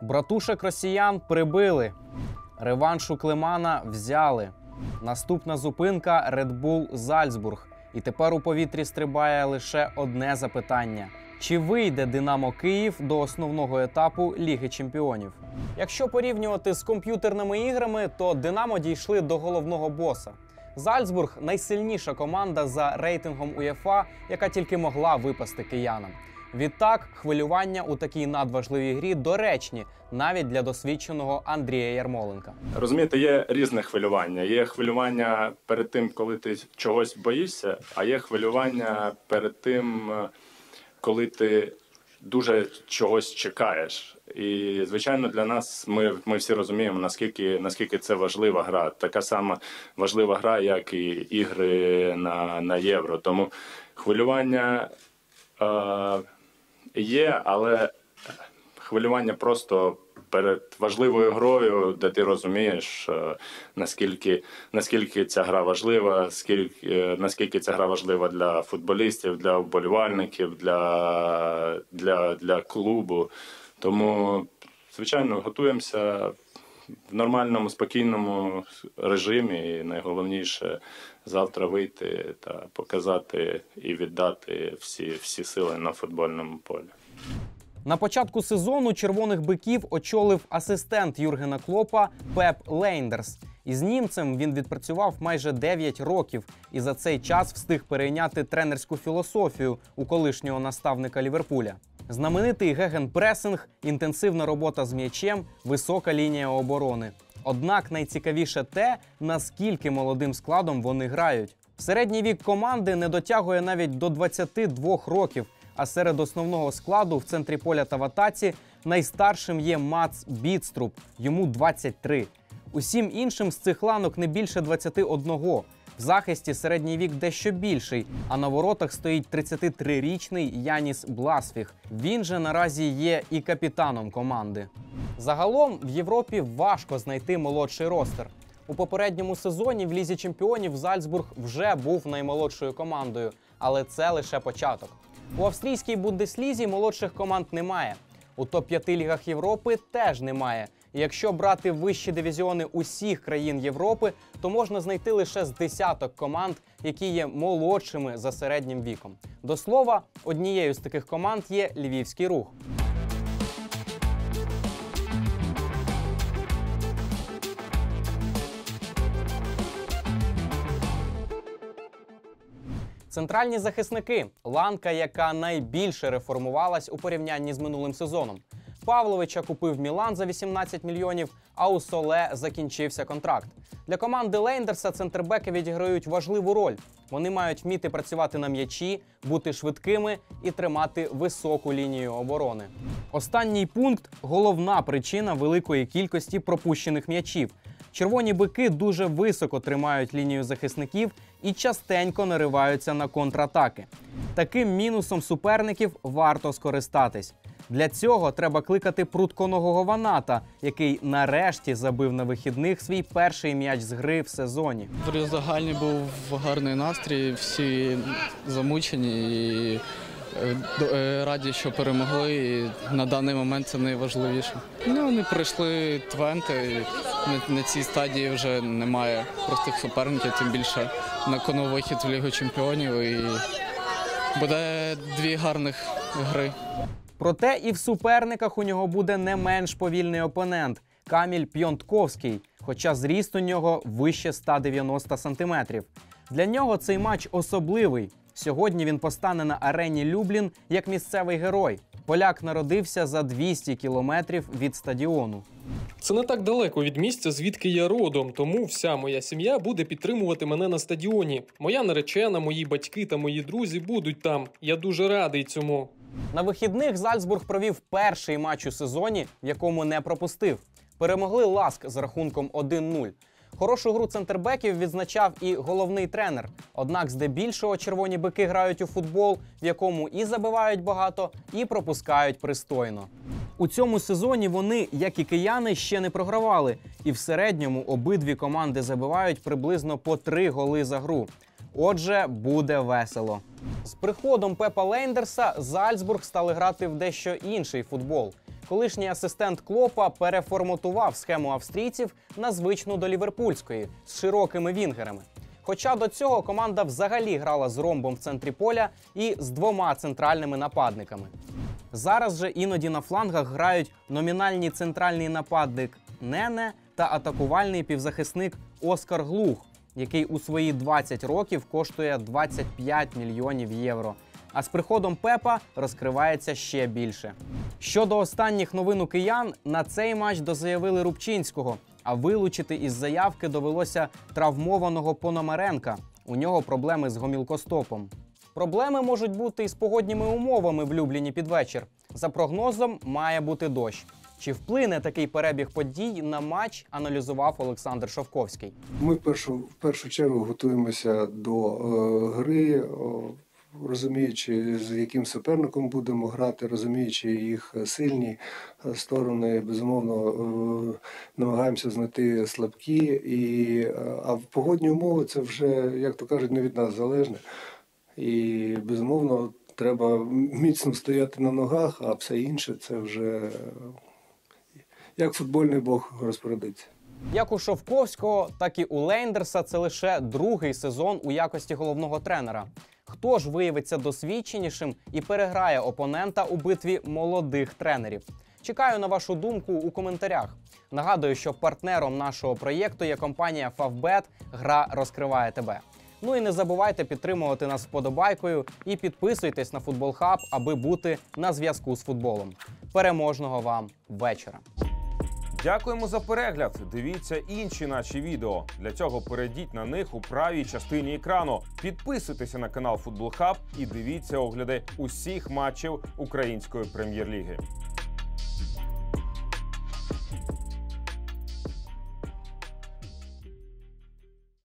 Братушек росіян прибили. Реваншу Климана взяли. Наступна зупинка Red Bull Зальцбург. І тепер у повітрі стрибає лише одне запитання: чи вийде Динамо Київ до основного етапу Ліги Чемпіонів? Якщо порівнювати з комп'ютерними іграми, то Динамо дійшли до головного боса. Зальцбург найсильніша команда за рейтингом УЄФА, яка тільки могла випасти киянам. Відтак, хвилювання у такій надважливій грі доречні навіть для досвідченого Андрія Ярмоленка. Розумієте, є різне хвилювання. Є хвилювання перед тим, коли ти чогось боїшся, а є хвилювання перед тим, коли ти дуже чогось чекаєш. І звичайно, для нас ми, ми всі розуміємо, наскільки наскільки це важлива гра. Така сама важлива гра, як і ігри на, на євро. Тому хвилювання е, є, але хвилювання просто перед важливою грою, де ти розумієш, е, наскільки, наскільки ця гра важлива, скільки, е, наскільки ця гра важлива для футболістів, для вболівальників, для, для, для клубу. Тому, звичайно, готуємося в нормальному, спокійному режимі. І найголовніше завтра вийти та показати і віддати всі, всі сили на футбольному полі. На початку сезону червоних биків очолив асистент Юргена Клопа Пеп Лейндерс. Із німцем він відпрацював майже 9 років і за цей час встиг перейняти тренерську філософію у колишнього наставника Ліверпуля. Знаменитий гегенпресинг, інтенсивна робота з м'ячем, висока лінія оборони. Однак найцікавіше те, наскільки молодим складом вони грають. Середній вік команди не дотягує навіть до 22 років. А серед основного складу в центрі поля та в атаці найстаршим є Мац Біцтруп, йому 23. Усім іншим з цих ланок не більше 21. В захисті середній вік дещо більший, а на воротах стоїть 33-річний Яніс Бласфіг. Він же наразі є і капітаном команди. Загалом в Європі важко знайти молодший ростер. У попередньому сезоні в лізі чемпіонів Зальцбург вже був наймолодшою командою, але це лише початок. У австрійській бундеслізі молодших команд немає. У топ-5 лігах Європи теж немає. Якщо брати вищі дивізіони усіх країн Європи, то можна знайти лише з десяток команд, які є молодшими за середнім віком. До слова, однією з таких команд є Львівський рух. Центральні захисники ланка, яка найбільше реформувалась у порівнянні з минулим сезоном. Павловича купив Мілан за 18 мільйонів, а у Соле закінчився контракт. Для команди Лейндерса центрбеки відіграють важливу роль. Вони мають вміти працювати на м'ячі, бути швидкими і тримати високу лінію оборони. Останній пункт головна причина великої кількості пропущених м'ячів. Червоні бики дуже високо тримають лінію захисників і частенько нариваються на контратаки. Таким мінусом суперників варто скористатись. Для цього треба кликати прутконого Ваната, який нарешті забив на вихідних свій перший м'яч з гри в сезоні. В загальні був гарний настрій, всі замучені і е, е, раді, що перемогли. І на даний момент це найважливіше. Ну, вони пройшли Твенти. На, на цій стадії вже немає простих суперників, тим більше на кону вихід в Лігу Чемпіонів. І буде дві гарних гри. Проте і в суперниках у нього буде не менш повільний опонент Каміль Пьонтковський, хоча зріст у нього вище 190 сантиметрів. Для нього цей матч особливий. Сьогодні він постане на арені Люблін як місцевий герой. Поляк народився за 200 кілометрів від стадіону. Це не так далеко від місця, звідки я родом, тому вся моя сім'я буде підтримувати мене на стадіоні. Моя наречена, мої батьки та мої друзі будуть там. Я дуже радий цьому. На вихідних Зальцбург провів перший матч у сезоні, в якому не пропустив. Перемогли Ласк з рахунком 1-0. Хорошу гру центрбеків відзначав і головний тренер. Однак, здебільшого червоні бики грають у футбол, в якому і забивають багато, і пропускають пристойно. У цьому сезоні вони, як і кияни, ще не програвали, і в середньому обидві команди забивають приблизно по три голи за гру. Отже, буде весело. З приходом Пепа Лейндерса Зальцбург стали грати в дещо інший футбол. Колишній асистент Клопа переформатував схему австрійців на звичну до ліверпульської з широкими вінгерами. Хоча до цього команда взагалі грала з ромбом в центрі поля і з двома центральними нападниками. Зараз же іноді на флангах грають номінальний центральний нападник Нене та атакувальний півзахисник Оскар Глух, який у свої 20 років коштує 25 мільйонів євро. А з приходом Пепа розкривається ще більше. Щодо останніх новин у киян, на цей матч дозаявили Рубчинського, а вилучити із заявки довелося травмованого Пономаренка. У нього проблеми з гомілкостопом. Проблеми можуть бути і з погодніми умовами в Любліні під вечір. За прогнозом, має бути дощ. Чи вплине такий перебіг подій на матч, аналізував Олександр Шовковський. Ми в першу, в першу чергу готуємося до е, гри, о, розуміючи, з яким суперником будемо грати, розуміючи їх сильні е, сторони, безумовно е, намагаємося знайти слабкі. І, е, а в погодні умови це вже, як то кажуть, не від нас залежне. І безумовно треба міцно стояти на ногах, а все інше це вже е, як футбольний бог розпорядиться. Як у Шовковського, так і у Лейндерса це лише другий сезон у якості головного тренера. Хто ж виявиться досвідченішим і переграє опонента у битві молодих тренерів? Чекаю на вашу думку у коментарях. Нагадую, що партнером нашого проєкту є компанія Favbet Гра розкриває тебе. Ну і не забувайте підтримувати нас вподобайкою і підписуйтесь на Футбол Хаб, аби бути на зв'язку з футболом. Переможного вам вечора! Дякуємо за перегляд. Дивіться інші наші відео. Для цього перейдіть на них у правій частині екрану. Підписуйтеся на канал Футбол Хаб і дивіться огляди усіх матчів української прем'єр-ліги.